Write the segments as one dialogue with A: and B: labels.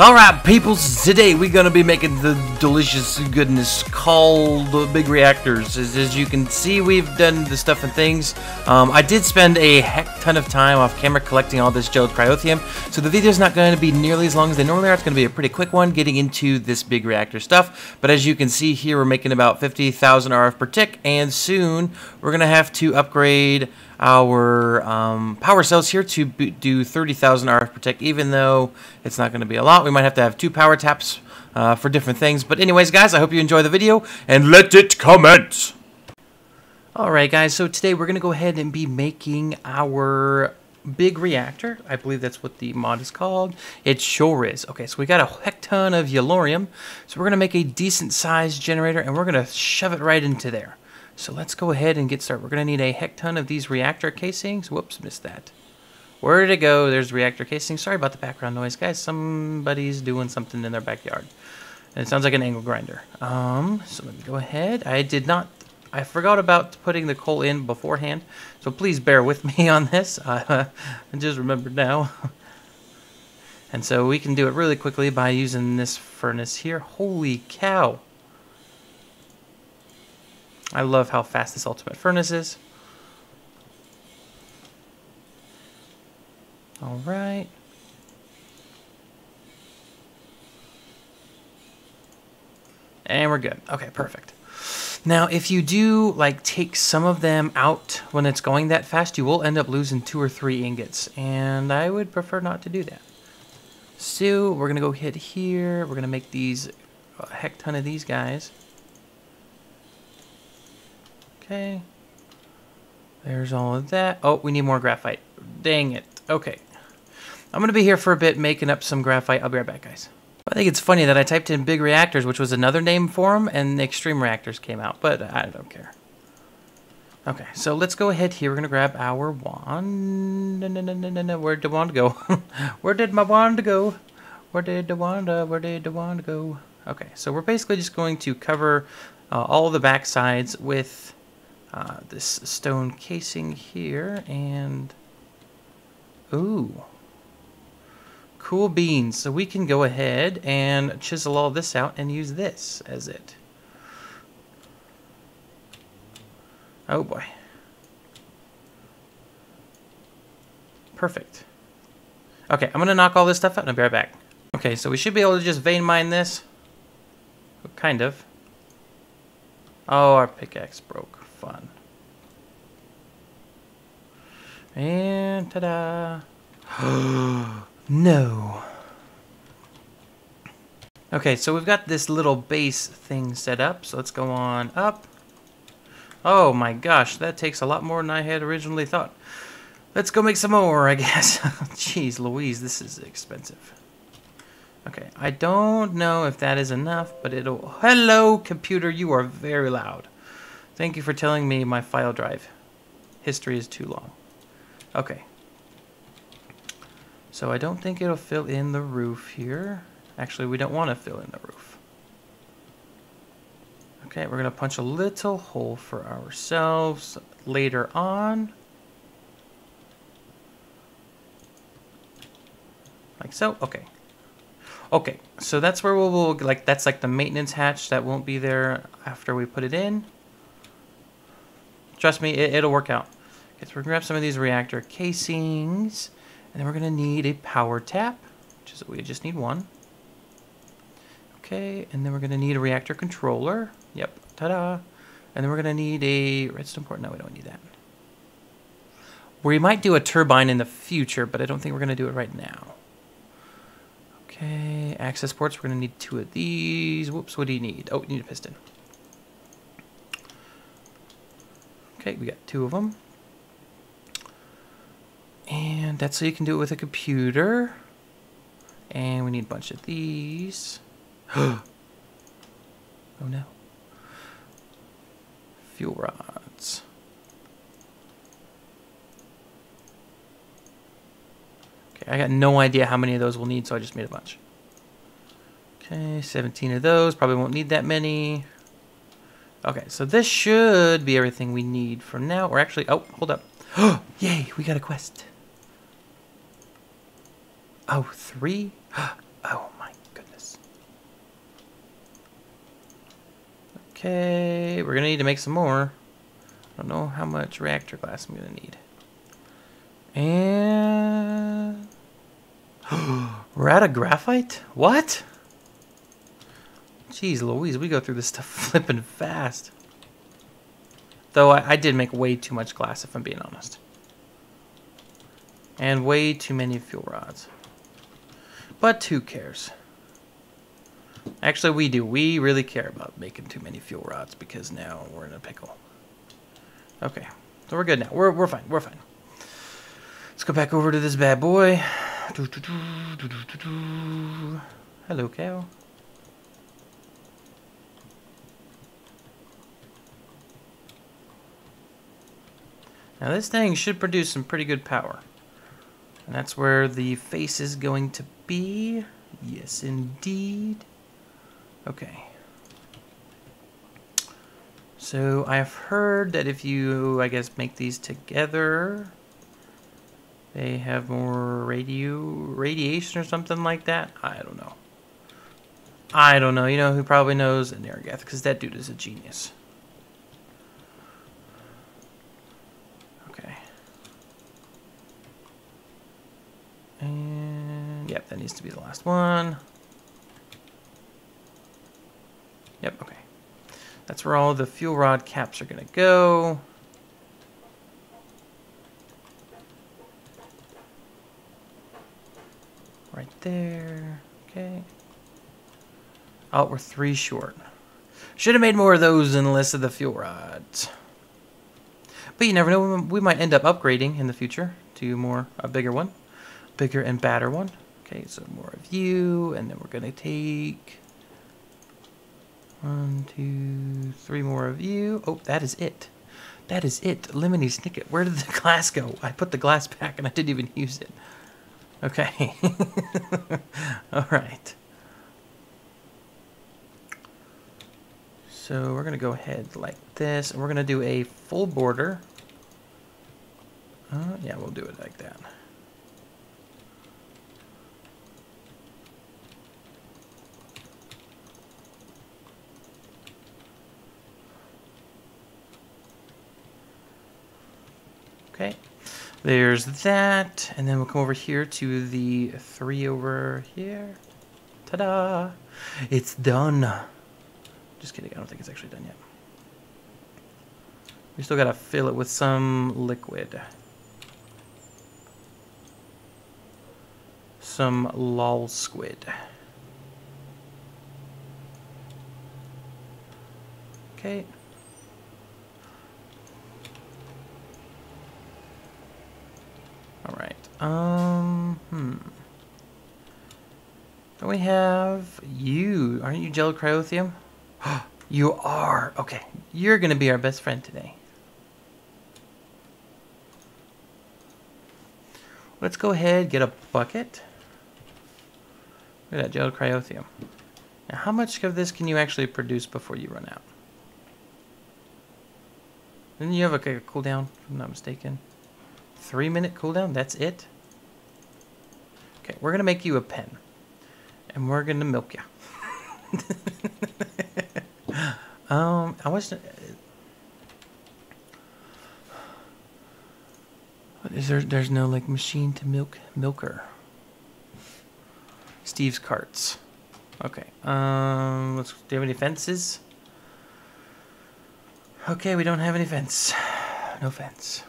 A: Alright, peoples, today we're gonna be making the delicious goodness called the big reactors. As, as you can see, we've done the stuff and things. Um, I did spend a heck ton of time off camera collecting all this gelid cryotheum, so the video's not going to be nearly as long as they normally are. It's going to be a pretty quick one getting into this big reactor stuff. But as you can see here, we're making about 50,000 RF per tick, and soon we're gonna have to upgrade our um, power cells here to do 30,000 RF tick, even though it's not going to be a lot. We might have to have two power taps uh, for different things. But anyways, guys, I hope you enjoy the video, and let it commence! Alright, guys, so today we're going to go ahead and be making our big reactor. I believe that's what the mod is called. It sure is. Okay, so we got a heck ton of yellorium. So we're going to make a decent sized generator, and we're going to shove it right into there. So let's go ahead and get started. We're going to need a heck ton of these reactor casings. Whoops, missed that. Where did it go? There's reactor casing. Sorry about the background noise, guys. Somebody's doing something in their backyard. And it sounds like an angle grinder. Um, so let me go ahead. I did not... I forgot about putting the coal in beforehand. So please bear with me on this. Uh, I just remembered now. and so we can do it really quickly by using this furnace here. Holy cow. I love how fast this ultimate furnace is. All right. And we're good. Okay, perfect. Now, if you do like take some of them out when it's going that fast, you will end up losing two or three ingots, and I would prefer not to do that. So we're gonna go hit here. We're gonna make these a heck ton of these guys. Okay. There's all of that. Oh, we need more graphite. Dang it. Okay. I'm going to be here for a bit making up some graphite. I'll be right back, guys. I think it's funny that I typed in big reactors, which was another name for them, and the extreme reactors came out, but I don't care. Okay, so let's go ahead here. We're going to grab our wand. No, no, no, no, no. Where did the wand go? Where did my wand go? Where did the wand, uh, where did the wand go? Okay, so we're basically just going to cover uh, all the back sides with uh, this stone casing here, and ooh, cool beans. So we can go ahead and chisel all this out and use this as it. Oh boy. Perfect. Okay, I'm gonna knock all this stuff out and I'll be right back. Okay, so we should be able to just vein mine this. Kind of. Oh, our pickaxe broke fun. And ta-da! no. Okay, so we've got this little base thing set up, so let's go on up. Oh my gosh, that takes a lot more than I had originally thought. Let's go make some more, I guess. Jeez Louise, this is expensive. Okay, I don't know if that is enough, but it'll... Hello, computer, you are very loud. Thank you for telling me my file drive history is too long. Okay. So I don't think it'll fill in the roof here. Actually, we don't want to fill in the roof. Okay, we're going to punch a little hole for ourselves later on. Like so. Okay. Okay, so that's where we'll, we'll, like, that's like the maintenance hatch that won't be there after we put it in. Trust me, it, will work out. Okay, so we're going to grab some of these reactor casings. And then we're going to need a power tap. Which is, we just need one. Okay, and then we're going to need a reactor controller. Yep, ta-da. And then we're going to need a redstone port. No, we don't need that. We might do a turbine in the future, but I don't think we're going to do it right now. Okay, access ports. We're going to need two of these. Whoops, what do you need? Oh, you need a piston. Okay, we got two of them. And that's so you can do it with a computer. And we need a bunch of these. oh no. Fuel rods. Okay, I got no idea how many of those we'll need, so I just made a bunch. Okay, 17 of those. Probably won't need that many. Okay, so this should be everything we need for now. Or actually, oh, hold up. Oh, yay, we got a quest. Oh, three? Oh my goodness. Okay, we're gonna need to make some more. I don't know how much reactor glass I'm gonna need. And... we're out of graphite? What? Jeez Louise, we go through this stuff flipping fast. Though I, I did make way too much glass, if I'm being honest. And way too many fuel rods. But who cares? Actually, we do. We really care about making too many fuel rods because now we're in a pickle. Okay, so we're good now. We're, we're fine. We're fine. Let's go back over to this bad boy. Hello, cow. Now this thing should produce some pretty good power. And that's where the face is going to be. Yes, indeed. Okay. So I've heard that if you, I guess, make these together, they have more radio radiation or something like that. I don't know. I don't know. You know who probably knows? Nergath, because that dude is a genius. Okay. And yep, that needs to be the last one. Yep, okay. That's where all the fuel rod caps are going to go. Right there. Okay. Oh, we're three short. Should have made more of those and less of the fuel rods. But you never know, we might end up upgrading in the future to more a bigger one. Bigger and badder one. Okay, so more of you, and then we're going to take one, two, three more of you. Oh, that is it. That is it. Lemony Snicket. Where did the glass go? I put the glass back and I didn't even use it. Okay. All right. So we're going to go ahead like this. And we're going to do a full border. Uh, yeah, we'll do it like that. Okay, there's that. And then we'll come over here to the three over here. Ta-da! It's done. Just kidding, I don't think it's actually done yet. We still gotta fill it with some liquid. Some lol squid. Okay. Um, hmm. Then we have you. Aren't you gel cryotheum? you are. Okay. You're going to be our best friend today. Let's go ahead get a bucket. Look at that gel cryotheum. Now, how much of this can you actually produce before you run out? Didn't you have a, a cooldown, if I'm not mistaken? Three minute cooldown? That's it? Okay, we're gonna make you a pen. And we're gonna milk you. um, I was... Is there, there's no, like, machine to milk milker. Steve's carts. Okay, um, let's, do you have any fences? Okay, we don't have any fence. No fence.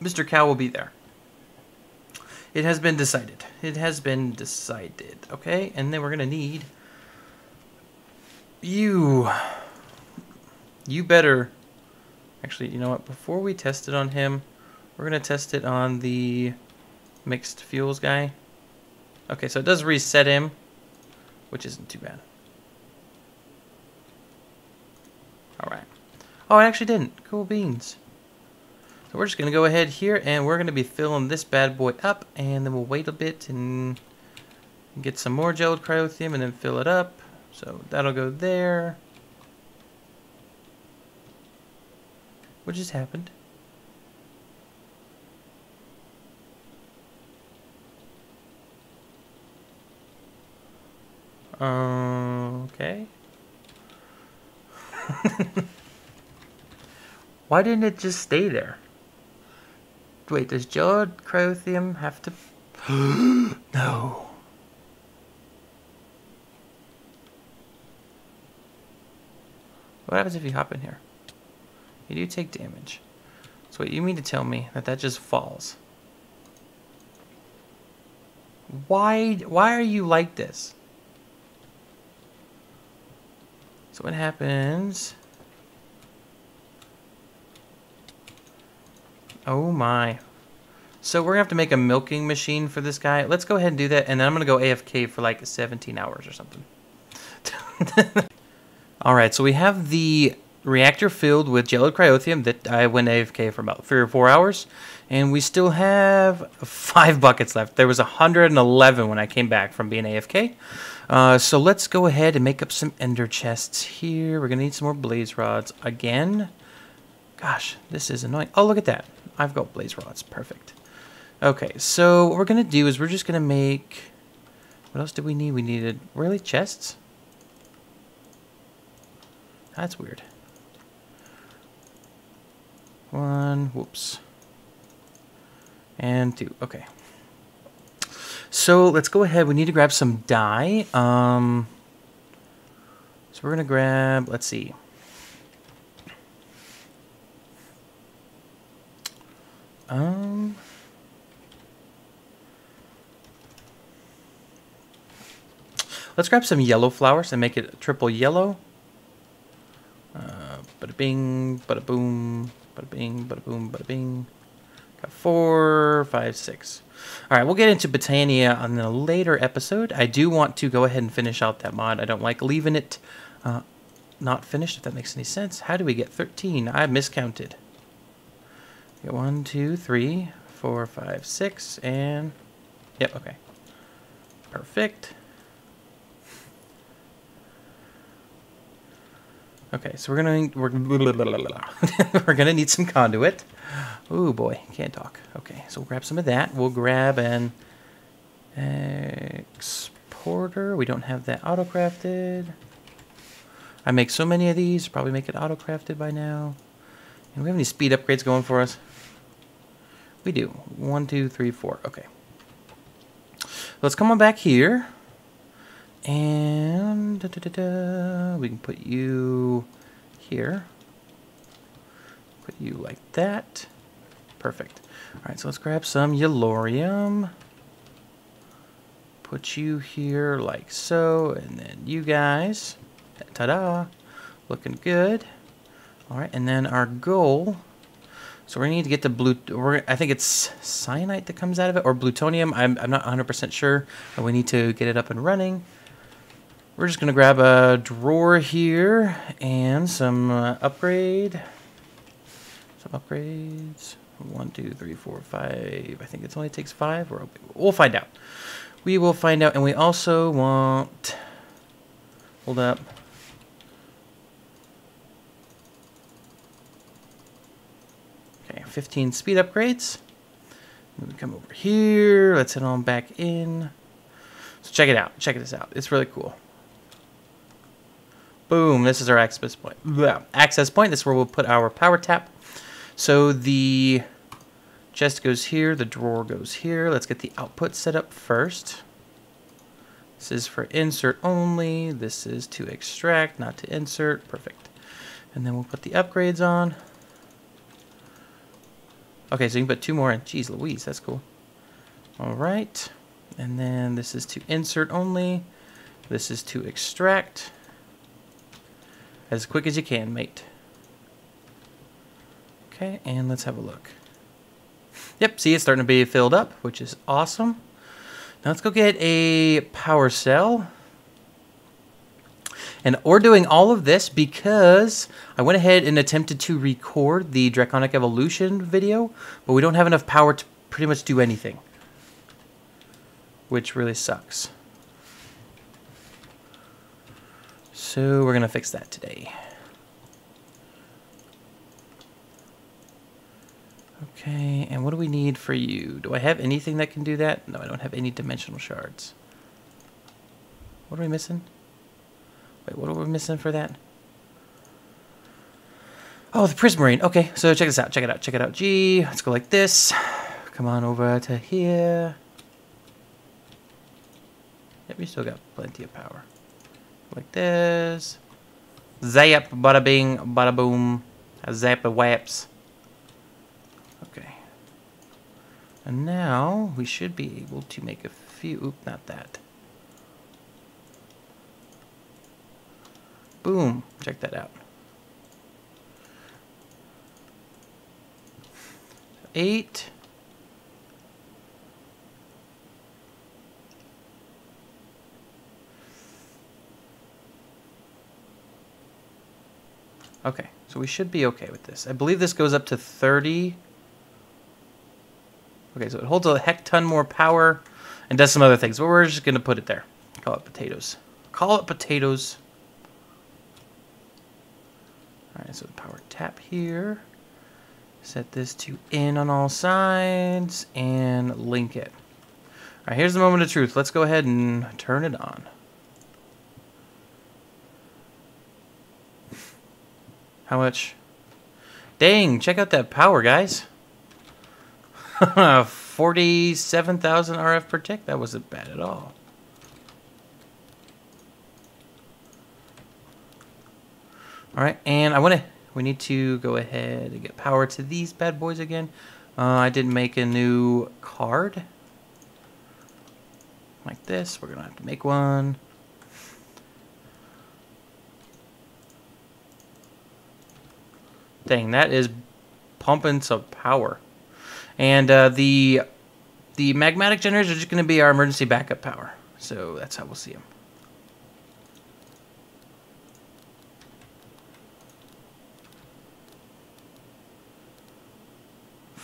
A: Mr. Cow will be there. It has been decided. It has been decided. Okay, and then we're gonna need you. You better. Actually, you know what? Before we test it on him, we're gonna test it on the mixed fuels guy. Okay, so it does reset him, which isn't too bad. All right. Oh, it actually didn't. Cool beans. So we're just going to go ahead here and we're going to be filling this bad boy up and then we'll wait a bit and get some more gelid cryotheum and then fill it up. So that'll go there. What just happened? Okay. Why didn't it just stay there? Wait, does Gelid Cryotheum have to... no. What happens if you hop in here? You do take damage. So what you mean to tell me that that just falls? Why, why are you like this? So what happens... Oh my. So we're gonna have to make a milking machine for this guy. Let's go ahead and do that, and then I'm gonna go AFK for like 17 hours or something. All right, so we have the reactor filled with gelid cryotheum that I went AFK for about three or four hours, and we still have five buckets left. There was 111 when I came back from being AFK. Uh, so let's go ahead and make up some ender chests here. We're gonna need some more blaze rods again. Gosh, this is annoying. Oh, look at that. I've got blaze rods. Perfect. Okay, so what we're going to do is we're just going to make... What else did we need? We needed... Really? Chests? That's weird. One. Whoops. And two. Okay. So let's go ahead. We need to grab some dye. Um, so we're going to grab... Let's see. Um. Let's grab some yellow flowers and make it triple yellow. Uh, bada bing, bada boom, bada bing, bada boom, bada bing. Got four, five, six. All right, we'll get into Botania on a later episode. I do want to go ahead and finish out that mod. I don't like leaving it uh, not finished, if that makes any sense. How do we get 13? I miscounted. Get one, two, three, four, five, six, and yep, okay. Perfect. Okay, so we're gonna we're we're gonna need some conduit. Oh boy, can't talk. Okay, so we'll grab some of that. We'll grab an exporter. We don't have that auto crafted. I make so many of these, probably make it auto crafted by now. And we have any speed upgrades going for us? We do. One, two, three, four. Okay. Let's come on back here. And da, da, da, we can put you here. Put you like that. Perfect. All right, so let's grab some Yellorium. Put you here like so, and then you guys. Ta-da! Looking good. All right, and then our goal so we need to get the blue. I think it's cyanite that comes out of it, or plutonium. I'm, I'm not 100% sure, but we need to get it up and running. We're just gonna grab a drawer here and some uh, upgrade. Some upgrades. One, two, three, four, five. I think it only takes five. Or we'll find out. We will find out, and we also want. Hold up. 15 speed upgrades. We come over here. Let's head on back in. So check it out. Check this out. It's really cool. Boom. This is our access point. Access point. This is where we'll put our power tap. So the chest goes here. The drawer goes here. Let's get the output set up first. This is for insert only. This is to extract, not to insert. Perfect. And then we'll put the upgrades on. Okay, so you can put two more in. Jeez Louise, that's cool. All right. And then this is to insert only. This is to extract. As quick as you can, mate. Okay, and let's have a look. Yep, see it's starting to be filled up, which is awesome. Now let's go get a power cell. And we're doing all of this because I went ahead and attempted to record the Draconic Evolution video, but we don't have enough power to pretty much do anything. Which really sucks. So we're going to fix that today. Okay, and what do we need for you? Do I have anything that can do that? No, I don't have any dimensional shards. What are we missing? What are we missing for that? Oh, the Prismarine. Okay, so check this out. Check it out. Check it out. G. Let's go like this. Come on over to here. Yep, we still got plenty of power. Like this. Zap, bada bing, bada boom. Zap waps. Okay. And now we should be able to make a few. Oop, not that. Boom. Check that out. Eight. Okay, so we should be okay with this. I believe this goes up to 30. Okay, so it holds a heck ton more power and does some other things, but we're just going to put it there. Call it potatoes. Call it potatoes. Alright, so the power tap here. Set this to in on all sides and link it. Alright, here's the moment of truth. Let's go ahead and turn it on. How much? Dang, check out that power, guys. 47,000 RF per tick. That wasn't bad at all. All right, and I want to, we need to go ahead and get power to these bad boys again. Uh, I did make a new card. Like this. We're to have to make one. Dang, that is pumping some power. And uh, the the magmatic generators are just going to be our emergency backup power. So that's how we'll see them.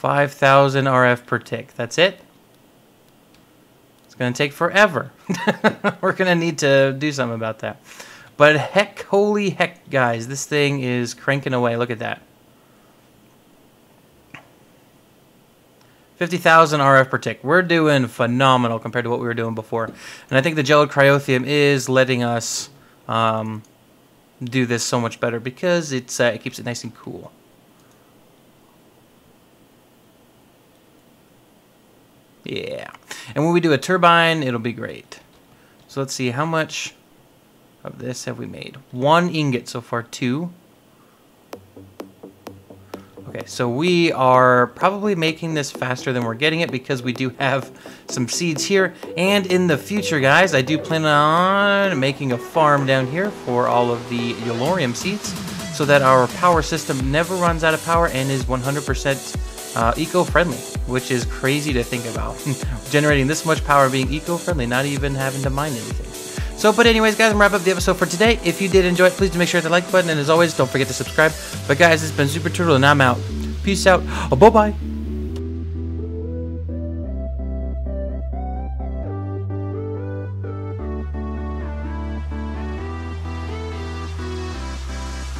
A: Five thousand RF per tick. That's it. It's going to take forever. We're going to need to do something about that. But heck, holy heck, guys, this thing is cranking away. Look at that. 50,000 RF per tick. We're doing phenomenal compared to what we were doing before. And I think the gelid cryotheum is letting us um, do this so much better because it's uh, it keeps it nice and cool. Yeah. And when we do a turbine, it'll be great. So let's see, how much of this have we made? One ingot so far, two. Okay, so we are probably making this faster than we're getting it because we do have some seeds here. And in the future, guys, I do plan on making a farm down here for all of the Yellorium seeds so that our power system never runs out of power and is 100% uh, eco-friendly, which is crazy to think about. Generating this much power being eco-friendly, not even having to mine anything. So, but anyways, guys, I'm wrap up the episode for today. If you did enjoy it, please do make sure to hit the like button. And as always, don't forget to subscribe. But guys, it's been Super Turtle, and I'm out. Peace out. Oh, bye-bye.